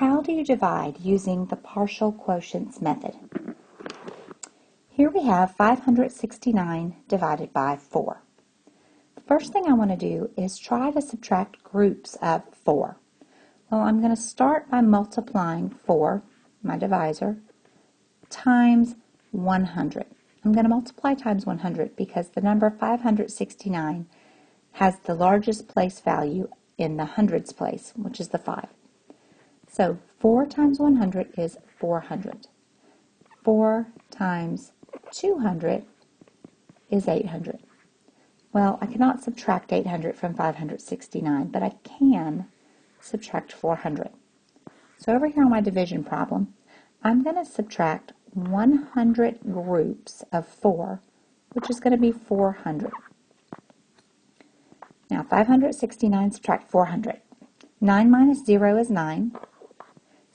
How do you divide using the partial quotients method? Here we have 569 divided by 4. The first thing I want to do is try to subtract groups of 4. Well, I'm going to start by multiplying 4, my divisor, times 100. I'm going to multiply times 100 because the number 569 has the largest place value in the hundreds place, which is the 5. So 4 times 100 is 400. 4 times 200 is 800. Well, I cannot subtract 800 from 569, but I can subtract 400. So over here on my division problem, I'm going to subtract 100 groups of 4, which is going to be 400. Now 569 subtract 400. 9 minus 0 is 9.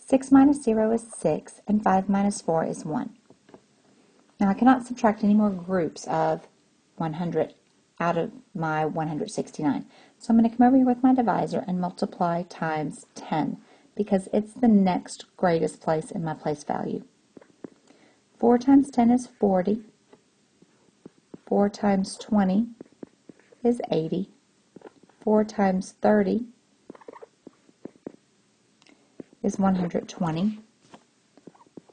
6 minus 0 is 6, and 5 minus 4 is 1. Now I cannot subtract any more groups of 100 out of my 169. So I'm going to come over here with my divisor and multiply times 10 because it's the next greatest place in my place value. 4 times 10 is 40. 4 times 20 is 80. 4 times 30 is 120.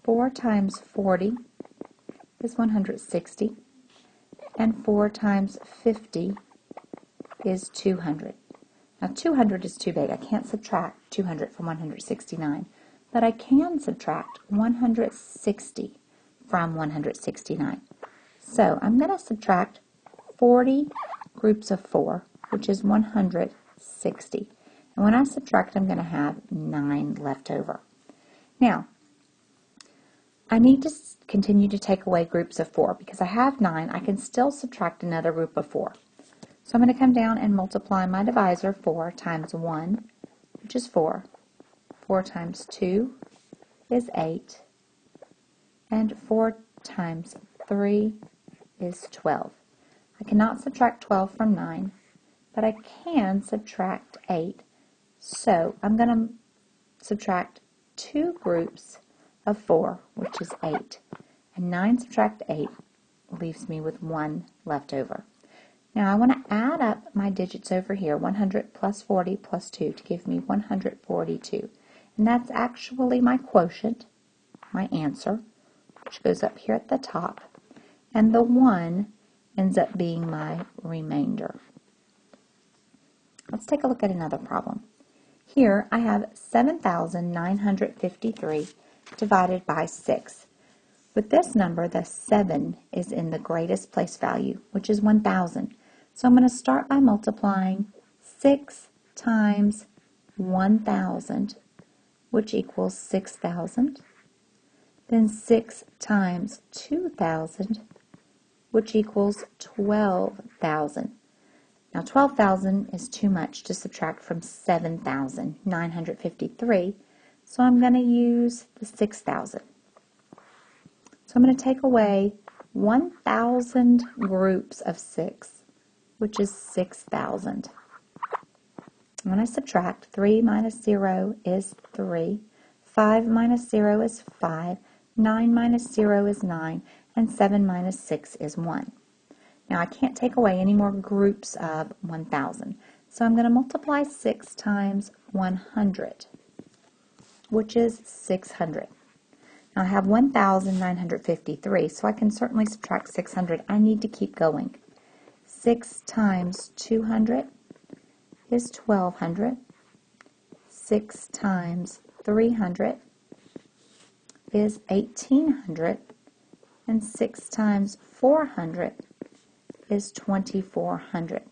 4 times 40 is 160. And 4 times 50 is 200. Now 200 is too big. I can't subtract 200 from 169. But I can subtract 160 from 169. So I'm going to subtract 40 groups of 4, which is 160. And when I subtract, I'm going to have 9 left over. Now, I need to continue to take away groups of 4 because I have 9. I can still subtract another group of 4. So I'm going to come down and multiply my divisor 4 times 1, which is 4. 4 times 2 is 8. And 4 times 3 is 12. I cannot subtract 12 from 9, but I can subtract 8 so I'm going to subtract two groups of 4, which is 8. And 9 subtract 8 leaves me with 1 left over. Now I want to add up my digits over here, 100 plus 40 plus 2, to give me 142. And that's actually my quotient, my answer, which goes up here at the top. And the 1 ends up being my remainder. Let's take a look at another problem. Here I have 7,953 divided by 6. With this number, the 7 is in the greatest place value, which is 1,000. So I'm going to start by multiplying 6 times 1,000, which equals 6,000. Then 6 times 2,000, which equals 12,000. Now 12,000 is too much to subtract from 7,953, so I'm going to use the 6,000. So I'm going to take away 1,000 groups of 6, which is 6,000. When I subtract, 3 minus 0 is 3, 5 minus 0 is 5, 9 minus 0 is 9, and 7 minus 6 is 1. Now I can't take away any more groups of 1,000. So I'm going to multiply 6 times 100, which is 600. Now I have 1,953, so I can certainly subtract 600. I need to keep going. 6 times 200 is 1,200. 6 times 300 is 1,800. And 6 times 400 is 2400.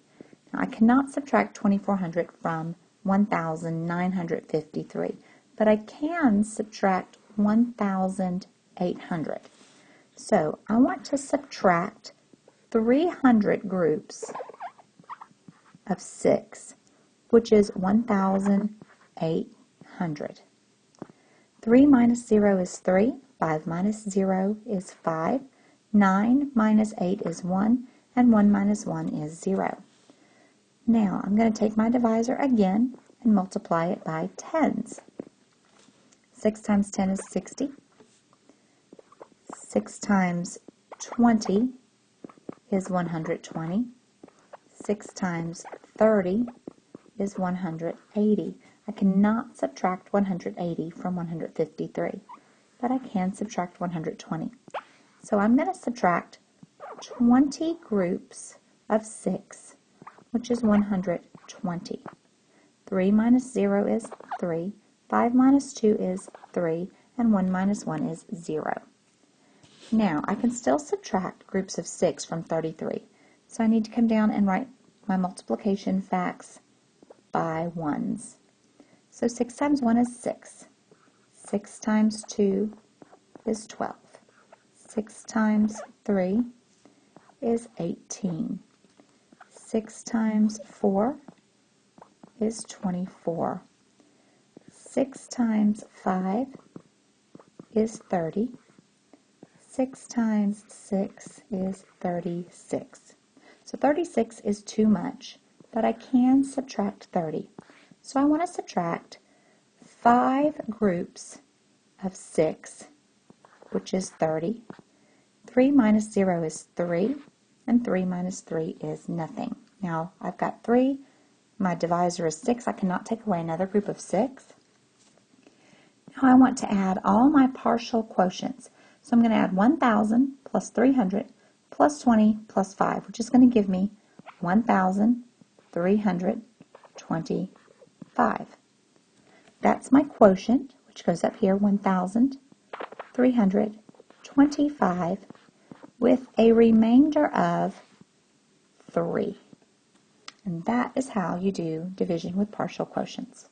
Now I cannot subtract 2400 from 1953, but I can subtract 1800. So I want to subtract 300 groups of 6, which is 1800. 3 minus 0 is 3, 5 minus 0 is 5, 9 minus 8 is 1, and 1 minus 1 is 0. Now I'm going to take my divisor again and multiply it by tens. 6 times 10 is 60. 6 times 20 is 120. 6 times 30 is 180. I cannot subtract 180 from 153, but I can subtract 120. So I'm going to subtract 20 groups of 6, which is 120. 3 minus 0 is 3, 5 minus 2 is 3, and 1 minus 1 is 0. Now, I can still subtract groups of 6 from 33, so I need to come down and write my multiplication facts by ones. So 6 times 1 is 6. 6 times 2 is 12. 6 times 3 is 18. 6 times 4 is 24. 6 times 5 is 30. 6 times 6 is 36. So 36 is too much, but I can subtract 30. So I want to subtract 5 groups of 6, which is 30. 3 minus 0 is 3, and 3 minus 3 is nothing. Now, I've got 3. My divisor is 6. I cannot take away another group of 6. Now I want to add all my partial quotients. So I'm going to add 1,000 plus 300 plus 20 plus 5, which is going to give me 1,325. That's my quotient, which goes up here, 1,325, with a remainder of 3. And that is how you do division with partial quotients.